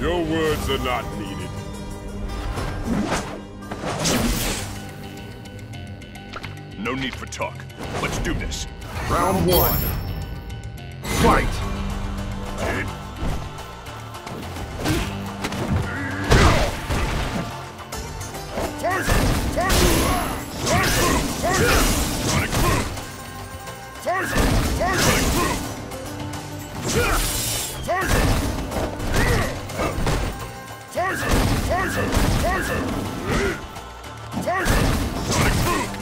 Your words are not needed. No need for talk. Let's do this. Round one. Fight! Sonic boom! Sonic boom! Sonic boom!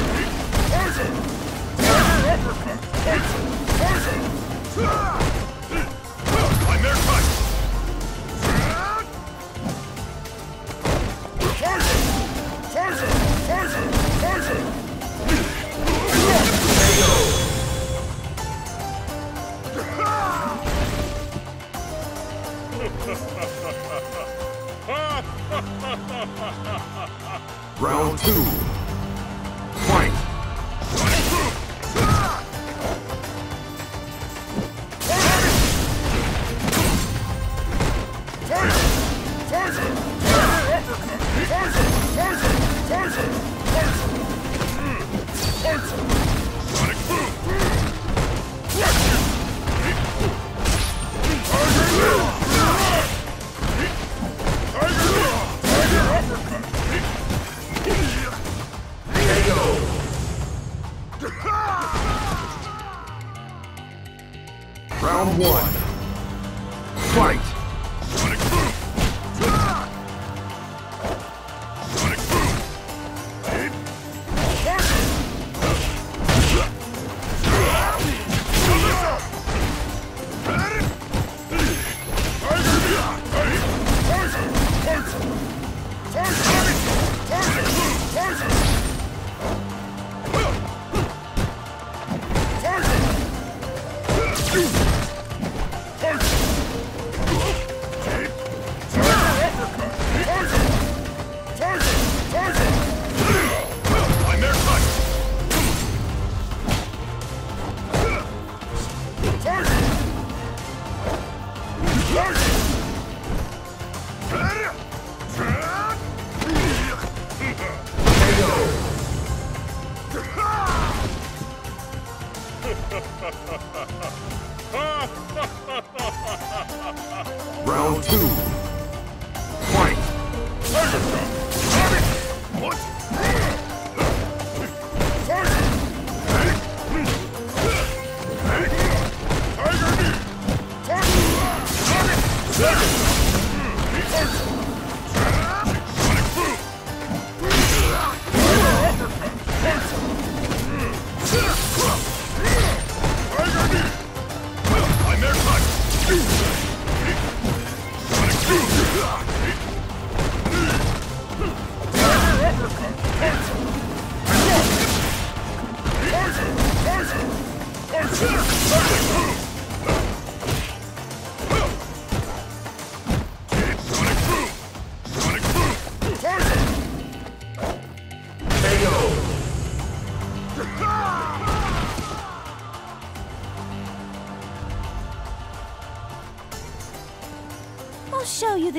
Nightmare Ah!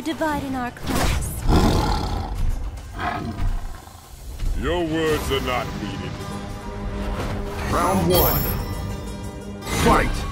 The divide in our class. Your words are not needed. Round one. Fight!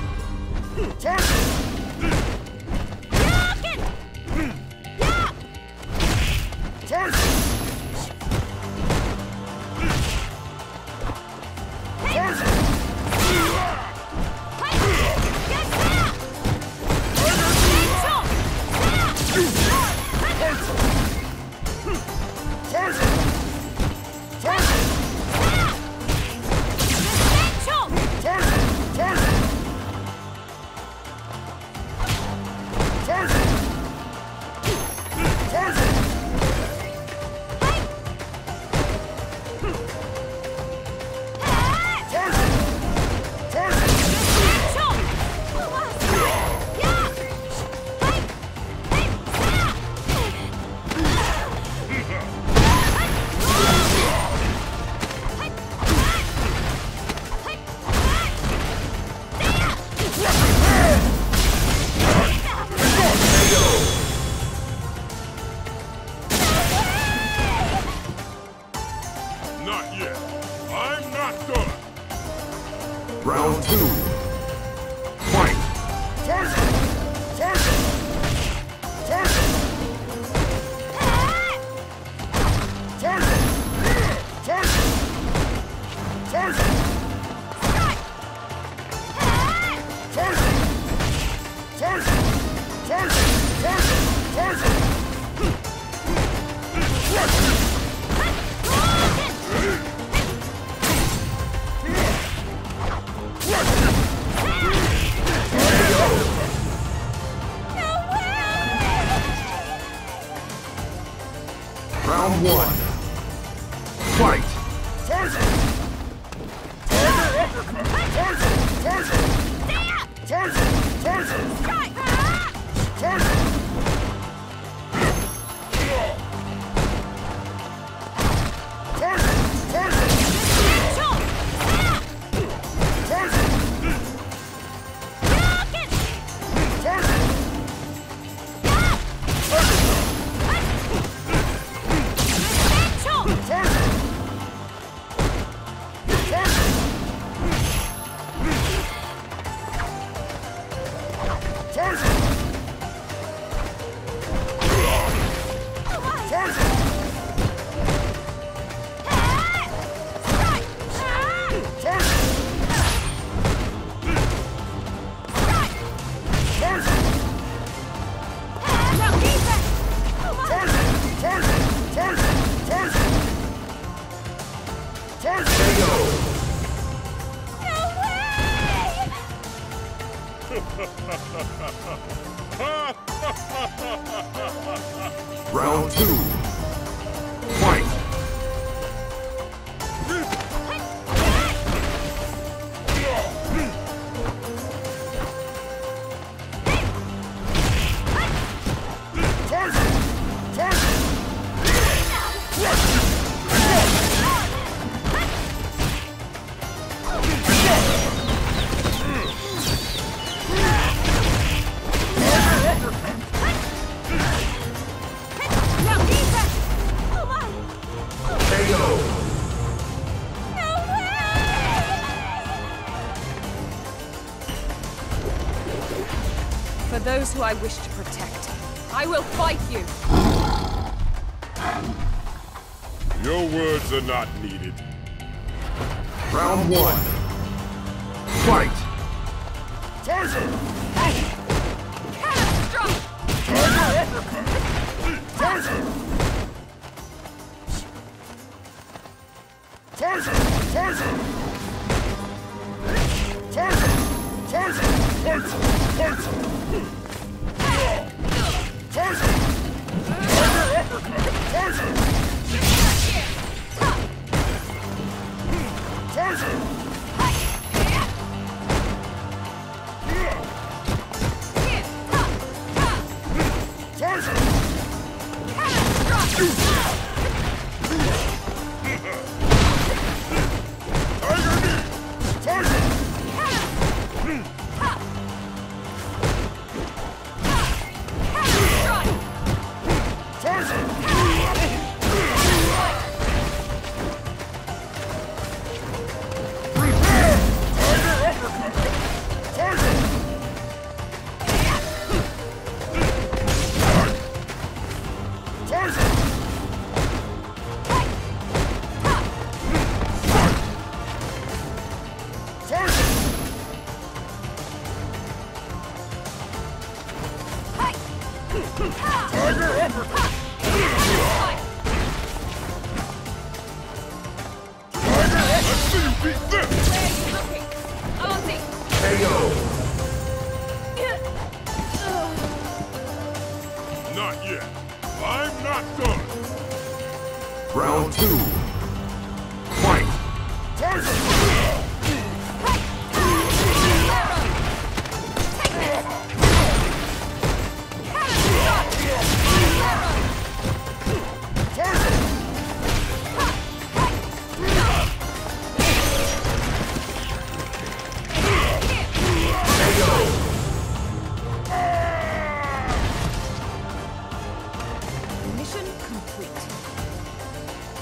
Not yet. I'm not done. Round two. I wish to protect, I will fight you. Your words are not needed. Round one. Fight! Let's Tiger! Not yet. I'm not done. Round two. Fight! Mission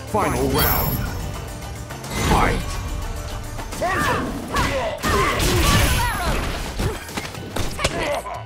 Final round. Fight! Take this!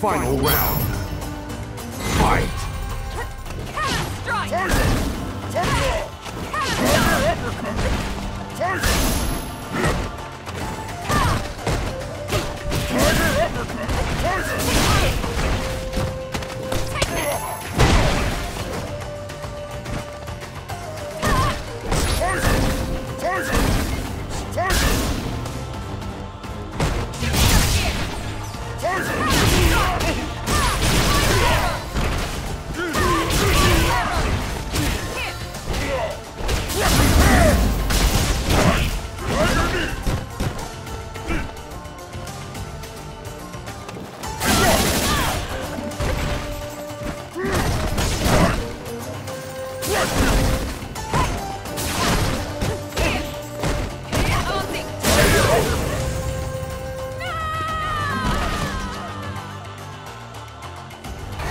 Final round.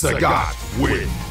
Sagat wins.